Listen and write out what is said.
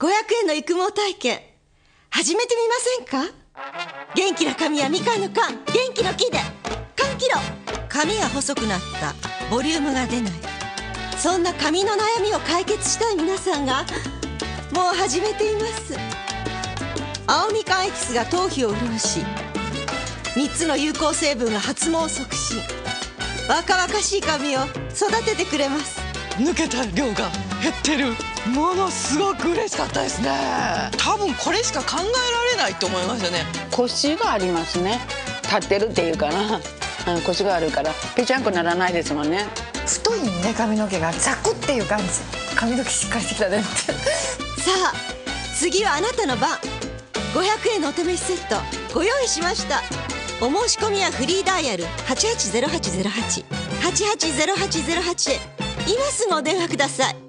500円の育毛体験。始めてみませんか？元気な髪はみかんの缶。元気の木で。缶キロ髪が細くなった。ボリュームが出ない。そんな髪の悩みを解決したい皆さんがもう始めています。青みかんエキスが頭皮を潤し3つの有効成分が発毛を促進若々しい髪を育ててくれます。抜けた量が減ってる。ものすごく嬉しかったですね。多分これしか考えられないと思いますよね。腰がありますね。立ってるっていうかな、うん、腰があるから。ぺちゃんこならないですもんね。太いね髪の毛が。ザクっていう感じ。髪の毛しっかりしてきたねって。さあ次はあなたの番。500円のお試しセット。ご用意しました。お申し込みはフリーダイヤル880808 880808へ今すぐお電話ください。